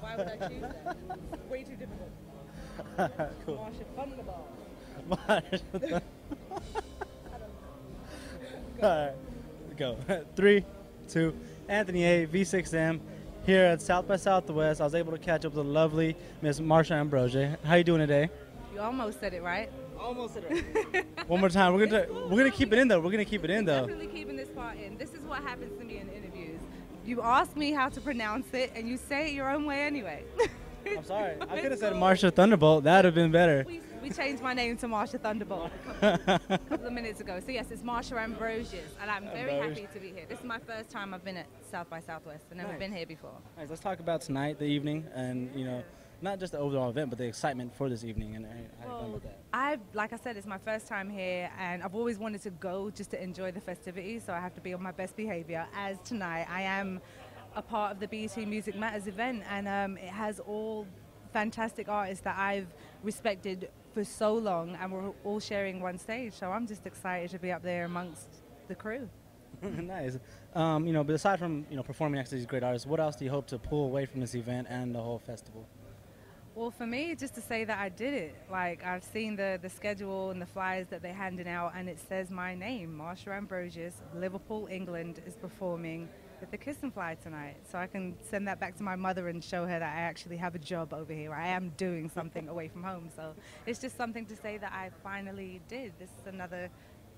Why would I choose that? It's way too difficult. cool. Marsha Thunderball. All right, go. Three, two. Anthony A. V6M here at South by Southwest. I was able to catch up with the lovely Miss Marsha Ambrosia. How you doing today? You almost said it right. Almost said it. One more time. We're gonna we're gonna keep it in though. We're gonna keep it in though. Definitely keeping this part in. This is what happens to me in interviews. You ask me how to pronounce it, and you say it your own way anyway. I'm sorry. I could have said. Marsha Thunderbolt. That'd have been better. We, we changed my name to Marsha Thunderbolt a couple of minutes ago. So yes, it's Marsha Ambrosius, and I'm very happy to be here. This is my first time I've been at South by Southwest. I've never Nice. been here before. Nice. Let's talk about tonight, the evening, and you know, not just the overall event, but the excitement for this evening and how you with that. I've, like I said, it's my first time here, and I've always wanted to go just to enjoy the festivities. So I have to be on my best behavior. As tonight, I am a part of the BET Music Matters event, and um, it has all fantastic artists that I've respected for so long, and we're all sharing one stage. So I'm just excited to be up there amongst the crew. nice. Um, you know, but aside from you know performing next to these great artists, what else do you hope to pull away from this event and the whole festival? Well, for me, just to say that I did it. Like I've seen the the schedule and the flyers that they're handing out, and it says my name, Marsha Ambrosius, Liverpool, England, is performing at the Kiss and Fly tonight. So I can send that back to my mother and show her that I actually have a job over here. I am doing something away from home. So it's just something to say that I finally did. This is another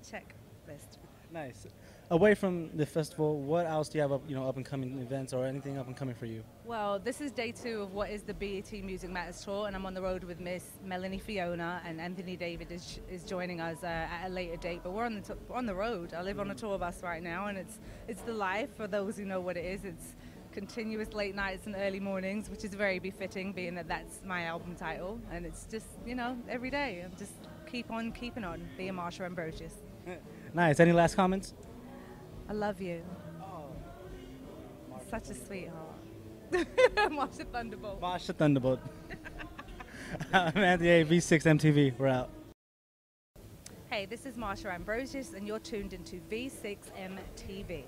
checklist. Nice. Away from the festival, what else do you have up, you know, up and coming events or anything up and coming for you? Well, this is day two of what is the BET Music Matters tour, and I'm on the road with Miss Melanie Fiona and Anthony David is, is joining us uh, at a later date. But we're on the t- we're on the road. I live on a tour bus right now, and it's it's the life for those who know what it is. It's continuous late nights and early mornings, which is very befitting, being that that's my album title, and it's just you know every day. I'm just keep on keeping on, being Marsha Ambrosius. Nice. Any last comments? I love you. Such a sweetheart. Marsha Thunderbolt. Marsha Thunderbolt. I'm Anthony A. V6M TV. We're out. Hey, this is Marsha Ambrosius, and you're tuned into V6M TV.